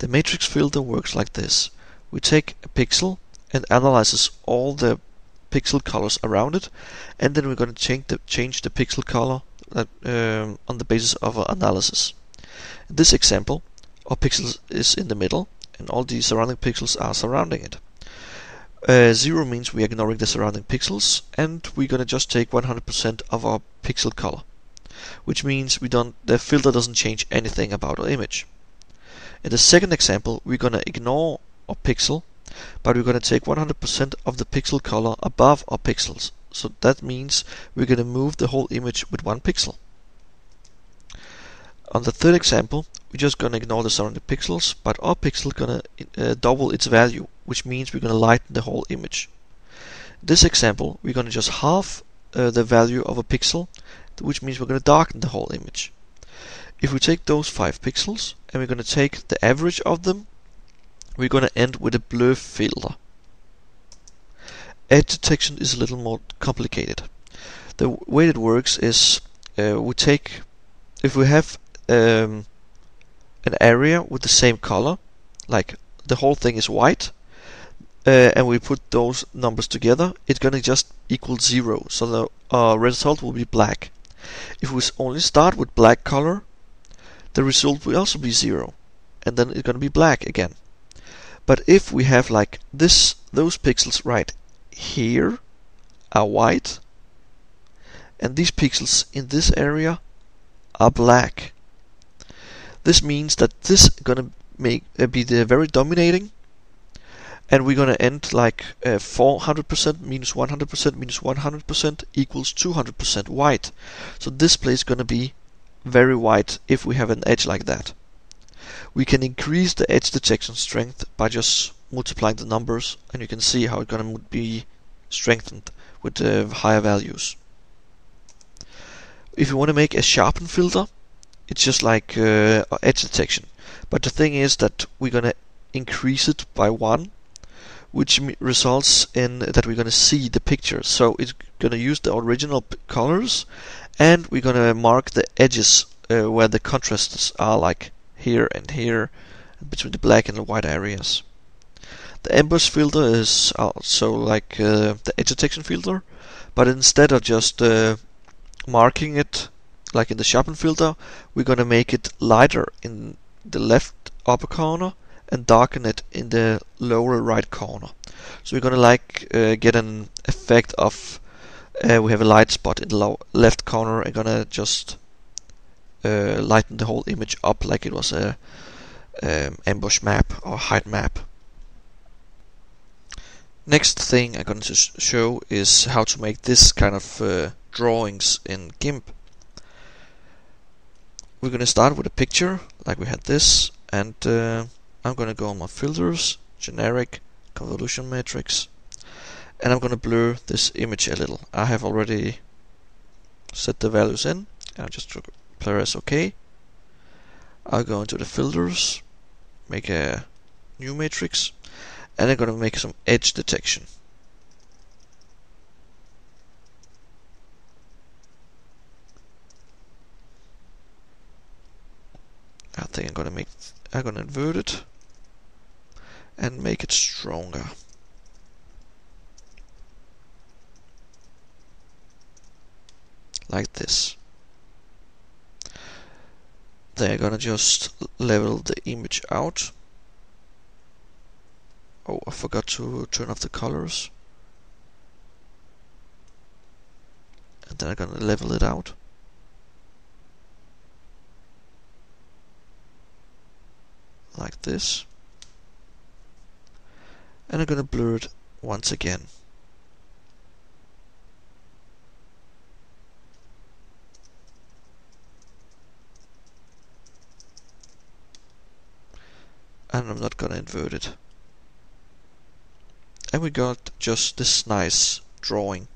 The matrix filter works like this. We take a pixel and analyzes all the pixel colors around it and then we're going to change the, change the pixel color that, um, on the basis of our analysis. In this example, our pixel is in the middle and all the surrounding pixels are surrounding it. Uh, zero means we're ignoring the surrounding pixels and we're going to just take 100% of our pixel color, which means we don't the filter doesn't change anything about our image. In the second example, we're going to ignore our pixel, but we're going to take 100% of the pixel color above our pixels. So that means we're going to move the whole image with one pixel. On the third example, we're just going to ignore the surrounding pixels, but our pixel is going to uh, double its value, which means we're going to lighten the whole image. This example, we're going to just halve uh, the value of a pixel, which means we're going to darken the whole image. If we take those 5 pixels and we're going to take the average of them, we're going to end with a blur filter. Edge detection is a little more complicated. The way it works is uh, we take, if we have um, an area with the same color, like the whole thing is white, uh, and we put those numbers together, it's gonna just equal zero, so the uh, result will be black. If we only start with black color, the result will also be zero, and then it's gonna be black again. But if we have like this, those pixels right here are white, and these pixels in this area are black, this means that this is gonna make uh, be the very dominating, and we're gonna end like 400% uh, minus 100% minus 100% equals 200% white. So this place is gonna be very white if we have an edge like that. We can increase the edge detection strength by just multiplying the numbers, and you can see how it's gonna be strengthened with uh, higher values. If you want to make a sharpen filter, it's just like uh, edge detection. But the thing is that we're gonna increase it by one, which results in that we're gonna see the picture. So it's gonna use the original colors, and we're gonna mark the edges uh, where the contrasts are, like here and here, between the black and the white areas. The emboss filter is also like uh, the edge detection filter, but instead of just uh, marking it like in the sharpen filter, we're gonna make it lighter in the left upper corner and darken it in the lower right corner. So we're gonna like uh, get an effect of uh, we have a light spot in the left corner and gonna just uh, lighten the whole image up like it was a um, ambush map or height map. Next thing I'm going to show is how to make this kind of uh, drawings in GIMP we're going to start with a picture like we had this and uh, I'm going to go on my filters generic convolution matrix and I'm going to blur this image a little. I have already set the values in and I'll just press OK. I'll go into the filters make a new matrix and I'm going to make some edge detection. I think I'm gonna make I'm gonna invert it and make it stronger. Like this. Then I'm gonna just level the image out. Oh, I forgot to turn off the colors. And then I'm gonna level it out. like this. And I'm going to blur it once again. And I'm not going to invert it. And we got just this nice drawing.